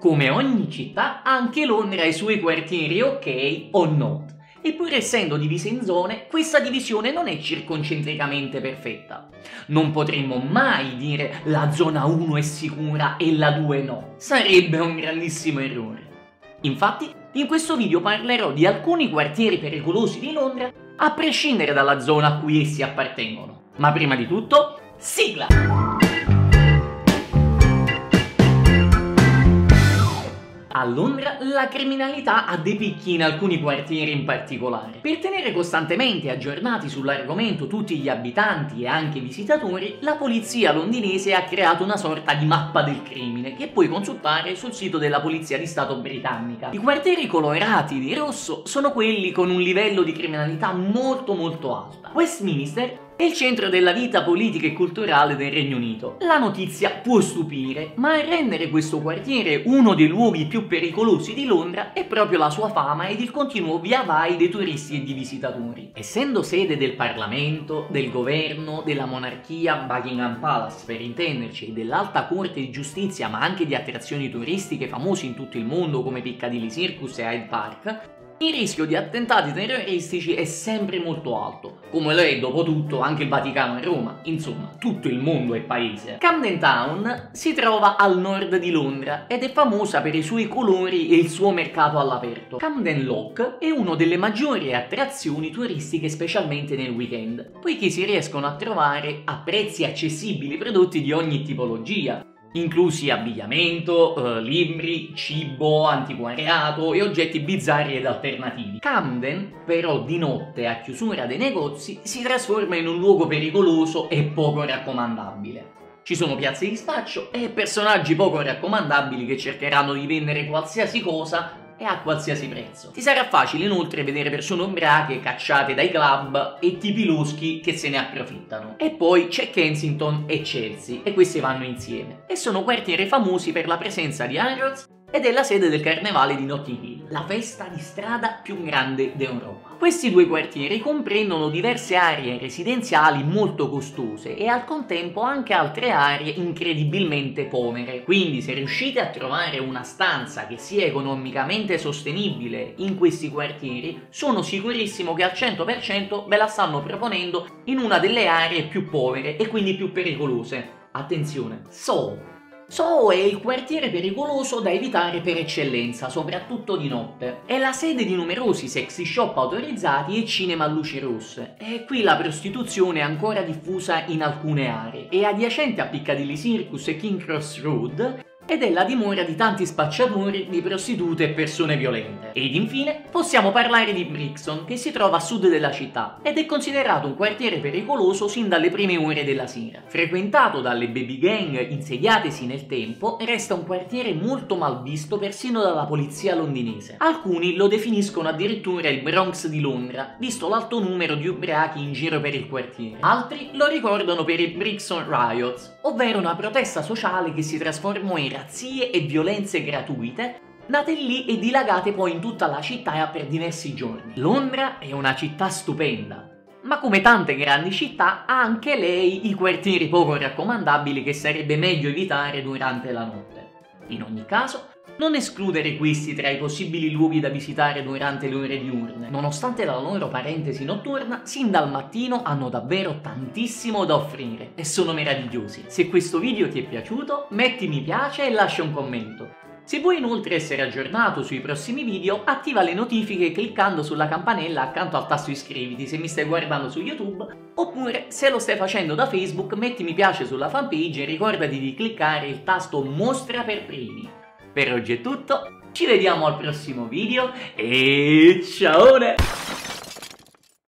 Come ogni città, anche Londra ha i suoi quartieri ok o not. E pur essendo divisa in zone, questa divisione non è circoncentricamente perfetta. Non potremmo mai dire la zona 1 è sicura e la 2 no. Sarebbe un grandissimo errore. Infatti, in questo video parlerò di alcuni quartieri pericolosi di Londra, a prescindere dalla zona a cui essi appartengono. Ma prima di tutto, sigla! A Londra la criminalità ha dei picchi in alcuni quartieri in particolare. Per tenere costantemente aggiornati sull'argomento tutti gli abitanti e anche i visitatori, la polizia londinese ha creato una sorta di mappa del crimine che puoi consultare sul sito della Polizia di Stato britannica. I quartieri colorati di rosso sono quelli con un livello di criminalità molto molto alta. Westminster è il centro della vita politica e culturale del Regno Unito. La notizia può stupire, ma a rendere questo quartiere uno dei luoghi più pericolosi di Londra è proprio la sua fama ed il continuo via vai dei turisti e di visitatori. Essendo sede del Parlamento, del governo, della monarchia, Buckingham Palace per intenderci, dell'alta corte di giustizia ma anche di attrazioni turistiche famose in tutto il mondo come Piccadilly Circus e Hyde Park, il rischio di attentati terroristici è sempre molto alto, come lo è dopo tutto anche il Vaticano e Roma, insomma tutto il mondo è paese. Camden Town si trova al nord di Londra ed è famosa per i suoi colori e il suo mercato all'aperto. Camden Lock è una delle maggiori attrazioni turistiche specialmente nel weekend, poiché si riescono a trovare a prezzi accessibili prodotti di ogni tipologia, inclusi abbigliamento, eh, libri, cibo, antiquariato e oggetti bizzarri ed alternativi. Camden, però di notte a chiusura dei negozi, si trasforma in un luogo pericoloso e poco raccomandabile. Ci sono piazze di spaccio e personaggi poco raccomandabili che cercheranno di vendere qualsiasi cosa e a qualsiasi prezzo. Ti sarà facile inoltre vedere persone ubriache cacciate dai club e tipi loschi che se ne approfittano. E poi c'è Kensington e Chelsea e questi vanno insieme. E sono quartieri famosi per la presenza di Harrods ed è la sede del carnevale di Notting Hill, la festa di strada più grande d'Europa. Questi due quartieri comprendono diverse aree residenziali molto costose e al contempo anche altre aree incredibilmente povere. Quindi se riuscite a trovare una stanza che sia economicamente sostenibile in questi quartieri, sono sicurissimo che al 100% ve la stanno proponendo in una delle aree più povere e quindi più pericolose. Attenzione, Soho Soho è il quartiere pericoloso da evitare per eccellenza, soprattutto di notte. È la sede di numerosi sexy shop autorizzati e cinema a luci rosse. E qui la prostituzione è ancora diffusa in alcune aree. È adiacente a Piccadilly Circus e King Cross Road ed è la dimora di tanti spacciatori di prostitute e persone violente. Ed infine possiamo parlare di Brixton, che si trova a sud della città ed è considerato un quartiere pericoloso sin dalle prime ore della sera. Frequentato dalle baby gang insediatesi nel tempo, resta un quartiere molto mal visto persino dalla polizia londinese. Alcuni lo definiscono addirittura il Bronx di Londra, visto l'alto numero di ubriachi in giro per il quartiere. Altri lo ricordano per i Brixton Riots, ovvero una protesta sociale che si trasformò in razzie e violenze gratuite nate lì e dilagate poi in tutta la città per diversi giorni. Londra è una città stupenda, ma come tante grandi città ha anche lei i quartieri poco raccomandabili che sarebbe meglio evitare durante la notte. In ogni caso, non escludere questi tra i possibili luoghi da visitare durante le ore diurne. Nonostante la loro parentesi notturna, sin dal mattino hanno davvero tantissimo da offrire e sono meravigliosi. Se questo video ti è piaciuto, metti mi piace e lascia un commento. Se vuoi inoltre essere aggiornato sui prossimi video, attiva le notifiche cliccando sulla campanella accanto al tasto iscriviti se mi stai guardando su YouTube, oppure se lo stai facendo da Facebook metti mi piace sulla fanpage e ricordati di cliccare il tasto mostra per primi. Per oggi è tutto, ci vediamo al prossimo video e ciao!